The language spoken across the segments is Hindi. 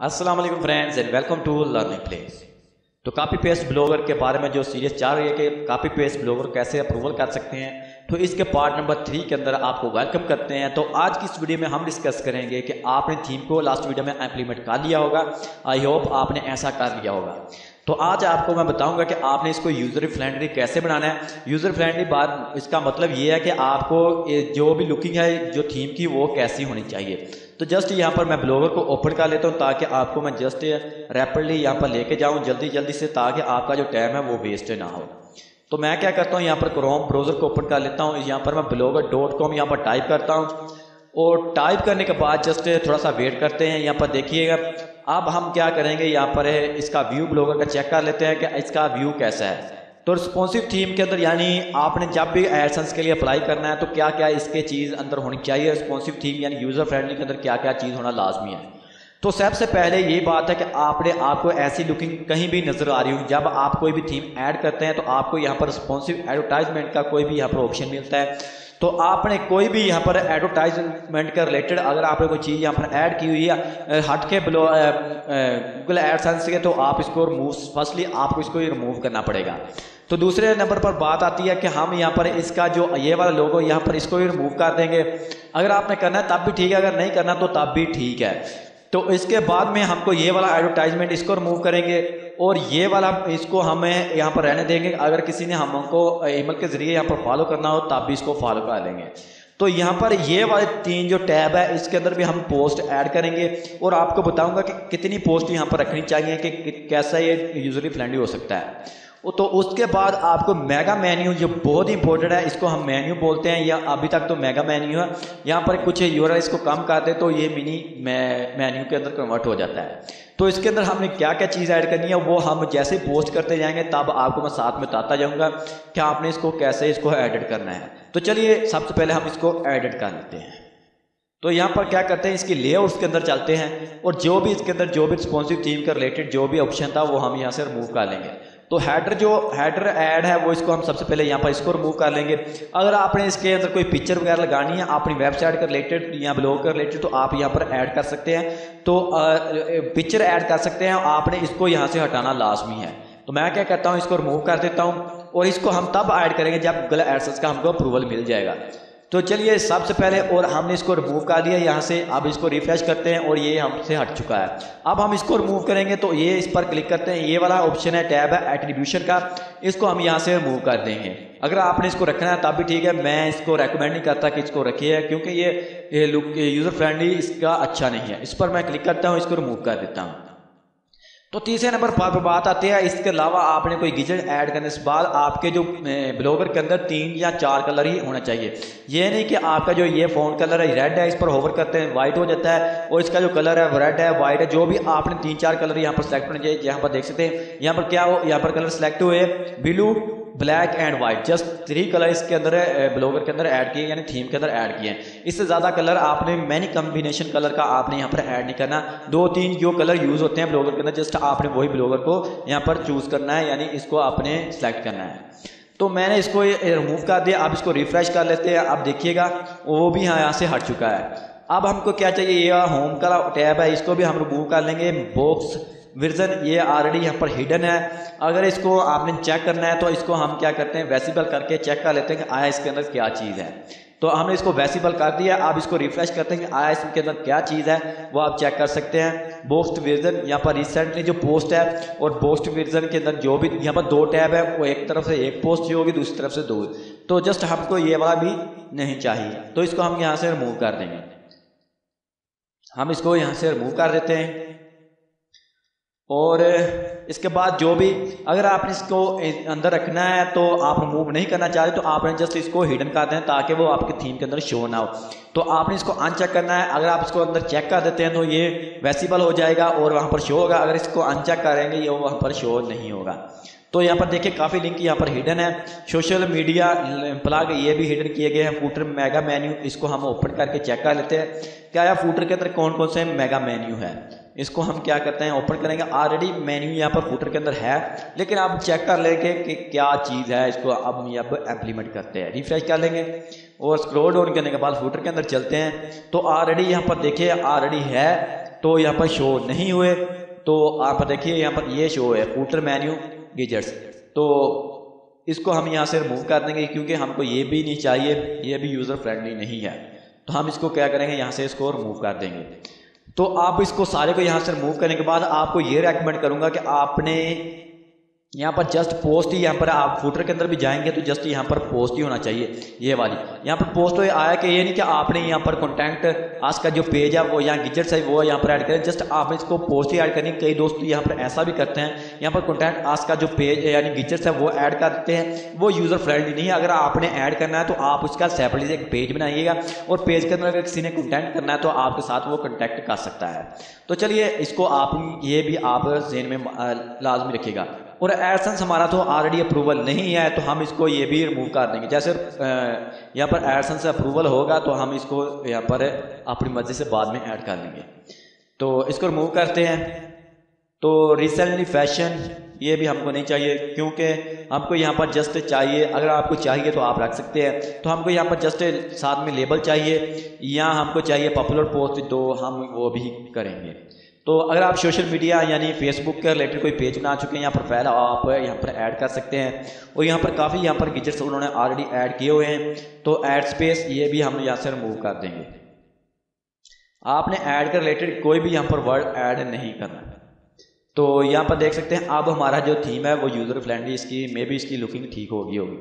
अस्सलाम वालेकुम friends and welcome to learning place तो कापी पेस्ट ब्लॉगर के बारे में जो सीरीज़ चल रही है कि कापी पेस्ट ब्लॉगर कैसे अप्रूवल कर सकते हैं तो इसके पार्ट नंबर थ्री के अंदर आपको वेलकम करते हैं। तो आज की इस वीडियो में हम डिस्कस करेंगे कि आपने थीम को लास्ट वीडियो में इम्प्लीमेंट कर लिया होगा। आई होप आपने ऐसा कर लिया होगा। तो आज आपको मैं बताऊँगा कि आपने इसको यूज़र फ्रेंडली कैसे बनाना है। यूज़र फ्रेंडली बात, इसका मतलब ये है कि आपको जो भी लुकिंग है, जो थीम की, वो कैसी होनी चाहिए। तो जस्ट यहाँ पर मैं ब्लॉगर को ओपन कर लेता हूँ ताकि आपको मैं जस्ट रैपिडली यहाँ पर लेके जाऊँ, जल्दी जल्दी से ताकि आपका जो टाइम है वो वेस्ट ना हो। तो मैं क्या करता हूँ, यहाँ पर क्रोम ब्राउज़र को ओपन कर लेता हूँ। यहाँ पर मैं ब्लॉगर डॉट कॉम यहाँ पर टाइप करता हूँ। और टाइप करने के बाद जस्ट थोड़ा सा वेट करते हैं। यहाँ पर देखिएगा, अब हम क्या करेंगे, यहाँ पर इसका व्यू ब्लॉगर का चेक कर लेते हैं कि इसका व्यू कैसा है। तो रिस्पॉन्सिव थीम के अंदर, यानी आपने जब भी एडसन्स के लिए अप्लाई करना है तो क्या क्या इसके चीज़ अंदर होनी चाहिए? रिस्पॉन्सिव थीम यानी यूज़र फ्रेंडली के अंदर क्या क्या चीज़ होना लाजमी है? तो सबसे पहले ये बात है कि आपने आपको ऐसी लुकिंग कहीं भी नज़र आ रही हो जब आप कोई भी थीम ऐड करते हैं तो आपको यहाँ पर रिस्पॉन्सिव एडवर्टाइजमेंट का कोई भी यहाँ पर ऑप्शन मिलता है। तो आपने कोई भी यहाँ पर एडवर्टाइजमेंट के रिलेटेड अगर आपने कोई चीज़ यहाँ पर ऐड की हुई है हट के बिलो गूगल एडसेंस के तो आप इसको रिमूव फर्स्टली आपको इसको रिमूव करना पड़ेगा। तो दूसरे नंबर पर बात आती है कि हम यहाँ पर इसका जो ये वाला लोगो यहाँ पर इसको भी रिमूव कर देंगे। अगर आपने करना है, तब भी ठीक है, अगर नहीं करना तो तब भी ठीक है। तो इसके बाद में हमको ये वाला एडवर्टाइजमेंट इसको रिमूव करेंगे और ये वाला इसको हमें यहाँ पर रहने देंगे। अगर किसी ने हमको ईमेल के ज़रिए यहाँ पर फॉलो करना हो, तब भी इसको फॉलो कर लेंगे। तो यहाँ पर ये वाले तीन जो टैब है, इसके अंदर भी हम पोस्ट ऐड करेंगे और आपको बताऊँगा कि कितनी पोस्ट यहाँ पर रखनी चाहिए, कि कैसा ये यूजली फ्रेंडली हो सकता है। तो उसके बाद आपको मेगा मेन्यू जो बहुत ही इंपॉर्टेंट है, इसको हम मेन्यू बोलते हैं, या अभी तक तो मेगा मेन्यू है। यहाँ पर कुछ यूर इसको कम करते तो ये मिनी मेन्यू के अंदर कन्वर्ट हो जाता है। तो इसके अंदर हमने क्या क्या चीज़ ऐड करनी है, वो हम जैसे पोस्ट करते जाएँगे, तब आपको मैं साथ में बताता जाऊँगा कि आपने इसको कैसे इसको एडिट करना है। तो चलिए, सबसे पहले हम इसको एडिट कर लेते हैं। तो यहाँ पर क्या करते हैं, इसकी लेआउट्स के अंदर चलते हैं, और जो भी इसके अंदर, जो भी रिस्पॉन्सिव थीम का रिलेटेड जो भी ऑप्शन था, वो हम यहाँ से रिमूव कर लेंगे। तो हेडर जो हेडर ऐड है, वो इसको हम सबसे पहले यहाँ पर इसको रिमूव कर लेंगे। अगर आपने इसके अंदर कोई पिक्चर वगैरह लगानी है, अपनी वेबसाइट के रिलेटेड या ब्लॉग के रिलेटेड तो आप यहाँ पर ऐड कर सकते हैं। तो पिक्चर ऐड कर सकते हैं, आपने इसको यहाँ से हटाना लाजमी है। तो मैं क्या कहता हूँ, इसको रिमूव कर देता हूँ, और इसको हम तब ऐड करेंगे जब गूगल एडसेंस का हमको अप्रूवल मिल जाएगा। तो चलिए सबसे पहले और हमने इसको रिमूव कर दिया। यहाँ से अब इसको रिफ्रेश करते हैं और ये हमसे हट चुका है। अब हम इसको रिमूव करेंगे तो ये इस पर क्लिक करते हैं। ये वाला ऑप्शन है टैब है एट्रीब्यूशन का। इसको हम यहाँ से रिमूव कर देंगे। अगर आपने इसको रखना है तब भी ठीक है। मैं इसको रेकमेंड नहीं करता कि इसको रखिए क्योंकि ये, ये लुक यूज़र फ्रेंडली इसका अच्छा नहीं है। इस पर मैं क्लिक करता हूँ इसको रिमूव कर देता हूँ। तो तीसरे नंबर पर बात आती है, इसके अलावा आपने कोई गिजट ऐड करने से बाद आपके जो ब्लॉगर के अंदर तीन या चार कलर ही होना चाहिए। ये नहीं कि आपका जो ये फ़ोन कलर है रेड है, इस पर होवर करते हैं वाइट हो जाता है, और इसका जो कलर है रेड है वाइट है, जो भी आपने तीन चार कलर यहाँ पर सेलेक्ट होने चाहिए, यहाँ पर देख सकते हैं। यहाँ पर क्या हो, यहाँ पर कलर सेलेक्ट हुए blue black and white just three colour इसके अंदर ब्लॉगर के अंदर ऐड किए, यानी थीम के अंदर ऐड किए हैं। इससे ज़्यादा कलर आपने मैनी कम्बिनेशन कलर का आपने यहाँ पर ऐड नहीं करना। दो तीन जो कलर यूज़ होते हैं ब्लॉगर के अंदर जस्ट आपने वही ब्लॉगर को यहाँ पर चूज़ करना है, यानी इसको आपने सेलेक्ट करना है। तो मैंने इसको रिमूव कर दिया आप इसको रिफ्रेश कर लेते हैं। अब देखिएगा, वो भी यहाँ से हट चुका है। अब हमको क्या चाहिए? ये होम का टैब है, इसको भी हम रिमूव कर लेंगे। बॉक्स वर्जन, ये ऑलरेडी यहाँ पर हिडन है। अगर इसको आपने चेक करना है तो इसको हम क्या करते हैं वैसिबल करके चेक कर लेते हैं कि आया इसके अंदर क्या चीज़ है। तो हमने इसको वैसिबल कर दिया आप इसको रिफ्रेश करते हैं कि आया इसके अंदर क्या चीज़ है, वो आप चेक कर सकते हैं। बोस्ट वर्जन यहाँ पर रिसेंटली जो पोस्ट है, और बोस्ट वर्जन के अंदर जो भी, यहाँ पर दो टैब है, वो एक तरफ़ से एक पोस्ट होगी, दूसरी तरफ़ से दो। तो जस्ट हमको ये वाला भी नहीं चाहिए। तो इसको हम यहाँ से रिमूव कर देंगे। हम इसको यहाँ से रिमूव कर देते हैं। और इसके बाद जो भी, अगर आपने इसको अंदर रखना है तो आप रिमूव नहीं करना चाह रहे तो आपने जस्ट इसको हिडन कर दें ताकि वो आपके थीम के अंदर शो ना हो। तो आपने इसको अनचेक करना है। अगर आप इसको अंदर चेक कर देते हैं तो ये वैसीबल हो जाएगा और वहाँ पर शो होगा। अगर इसको अनचेक करेंगे, ये वहाँ पर शो नहीं होगा। तो यहाँ पर देखिए काफ़ी लिंक यहाँ पर हिडन है। सोशल मीडिया प्लग ये भी हिडन किए गए हैं। फूटर मेगा मेन्यू इसको हम ओपन करके चेक कर लेते हैं। क्या यह फूटर के अंदर कौन कौन से मेगा मेन्यू है? इसको हम क्या करते हैं? ओपन करेंगे। ऑलरेडी मेन्यू यहाँ पर फूटर के अंदर है। लेकिन आप चेक कर लेंगे कि क्या चीज़ है। इसको अब हम यहाँ पर इम्प्लीमेंट करते हैं। रिफ्रेश कर लेंगे। और स्क्रोल डाउन करने के बाद फूटर के अंदर चलते हैं। तो ऑलरेडी यहाँ पर देखिए ऑलरेडी है। तो यहाँ पर शो नहीं हुए। तो आप देखिए, यहाँ पर ये शो है। फूटर मेन्यू गिजर्स तो इसको हम यहाँ से रिमूव कर देंगे क्योंकि हमको ये भी नहीं चाहिए, ये भी यूज़र फ्रेंडली नहीं है। तो हम इसको क्या करेंगे, यहाँ से इसको रिमूव कर देंगे। तो आप इसको सारे को यहाँ से रिमूव करने के बाद आपको ये रेकमेंड करूँगा कि आपने यहाँ पर जस्ट पोस्ट ही यहाँ पर आप फुटर के अंदर भी जाएँगे तो जस्ट यहाँ पर पोस्ट ही होना चाहिए, ये वाली। यहाँ पर पोस्ट तो आया कि ये नहीं कि आपने यहाँ पर कॉन्टैक्ट आज का जो पेज है वो यहाँ गिजट है, वो यहाँ पर ऐड करें। जस्ट आप इसको पोस्ट ही ऐड करनी कई दोस्त यहाँ पर ऐसा भी करते हैं, यहाँ पर कॉन्टैक्ट आज का जो पेज यानी गिजट्स है वो ऐड कर देते हैं। वो यूज़र फ्रेंडली नहीं है। अगर आपने ऐड करना है तो आप उसका सेपरेटली एक पेज बनाइएगा और पेज के अंदर अगर किसी ने कॉन्टैक्ट करना है तो आपके साथ वो कॉन्टैक्ट कर सकता है। तो चलिए इसको आप ये भी आप जेन में लाजमी रखिएगा। और एडसेंस हमारा तो ऑलरेडी अप्रूवल नहीं है तो हम इसको ये भी रिमूव कर देंगे। जैसे यहाँ पर एडसेंस अप्रूवल होगा तो हम इसको यहाँ पर अपनी मर्ज़ी से बाद में ऐड कर लेंगे। तो इसको रिमूव करते हैं। तो रिसेंटली फ़ैशन ये भी हमको नहीं चाहिए, क्योंकि हमको यहाँ पर जस्ट चाहिए, अगर आपको चाहिए तो आप रख सकते हैं। तो हमको यहाँ पर जस्ट साथ में लेबल चाहिए, या हमको चाहिए पॉपुलर पोस्ट तो हम वो भी करेंगे। तो अगर आप सोशल मीडिया यानी फेसबुक के रिलेटेड कोई पेज बना चुके हैं या प्रोफ़ाइल आप यहाँ पर ऐड कर सकते हैं। और यहाँ पर काफ़ी यहाँ पर गिजट्स उन्होंने ऑलरेडी ऐड किए हुए हैं। तो ऐड स्पेस ये भी हम यहाँ से रिमूव कर देंगे। आपने ऐड के रिलेटेड कोई भी यहाँ पर वर्ड ऐड नहीं करना। तो यहाँ पर देख सकते हैं, अब हमारा जो थीम है वो यूज़र फ्रेंडली इसकी मे बी इसकी लुकिंग ठीक होगी होगी।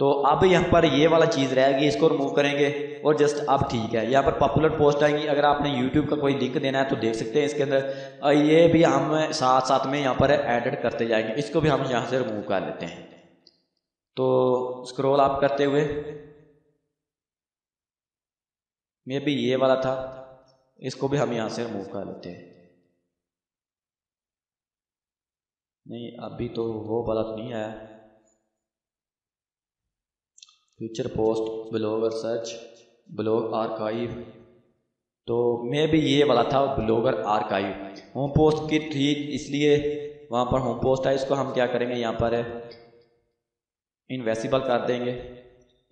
तो अब यहाँ पर ये वाला चीज़ रहेगी, इसको रिमूव करेंगे और जस्ट अब ठीक है। यहाँ पर पॉपुलर पोस्ट आएँगी। अगर आपने यूट्यूब का कोई लिंक देना है तो देख सकते हैं इसके अंदर। ये भी हम साथ साथ में यहाँ पर एडिट करते जाएँगे। इसको भी हम यहाँ से रिमूव कर लेते हैं। तो स्क्रॉल आप करते हुए मे भी ये वाला था। इसको भी हम यहाँ से रिमूव कर लेते हैं। नहीं, अभी तो वो वाला तो नहीं आया। Future post blogger search blog archive तो मैं भी ये वाला था ब्लॉगर आर्काइव होम पोस्ट की थी इसलिए वहाँ पर होम पोस्ट है, इसको हम क्या करेंगे यहाँ पर? इनवेसिबल कर देंगे,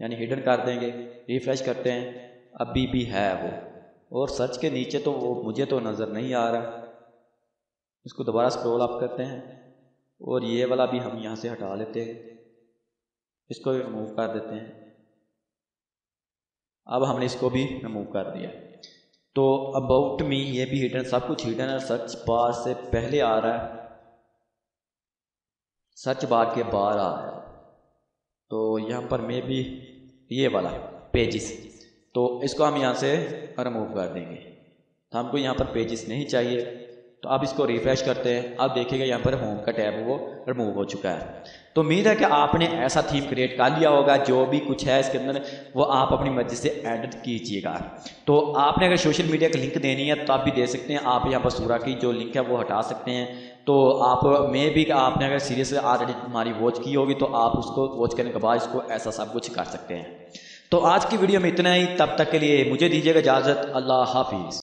यानी हिडन कर देंगे रिफ्रेश करते हैं, अभी भी है वो. और सर्च के नीचे तो वो मुझे तो नज़र नहीं आ रहा. इसको दोबारा स्क्रॉल अप करते हैं, और ये वाला भी हम यहाँ से हटा लेते हैं. इसको भी रिमूव कर देते हैं। अब हमने इसको भी रिमूव कर दिया। तो अबाउट मी ये भी हिडन सब कुछ हिडन है। सर्च बार से पहले आ रहा है। सर्च बार के बाहर आ रहा है। तो यहाँ पर मे भी ये वाला पेजिस तो इसको हम यहाँ से रिमूव कर देंगे। हमको यहाँ पर पेजिस नहीं चाहिए। तो आप इसको रिफ्रेश करते हैं। आप देखिएगा यहाँ पर होम का टैब वो रिमूव हो चुका है। तो उम्मीद है कि आपने ऐसा थीम क्रिएट कर लिया होगा, जो भी कुछ है इसके अंदर, वो आप अपनी मर्ज़ी से एडिट कीजिएगा। तो आपने अगर सोशल मीडिया का लिंक देनी है तो आप भी दे सकते हैं। आप यहाँ पर सूरा की जो लिंक है, वो हटा सकते हैं। तो आप में भी आपने अगर सीरीज़ ऑलरेडी हमारी वॉच की होगी तो आप उसको वॉच करने के बाद इसको ऐसा सब कुछ कर सकते हैं। तो आज की वीडियो में इतना ही। तब तक के लिए मुझे दीजिएगा इजाज़त। अल्लाह हाफिज़।